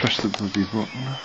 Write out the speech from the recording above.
Press the bloody button.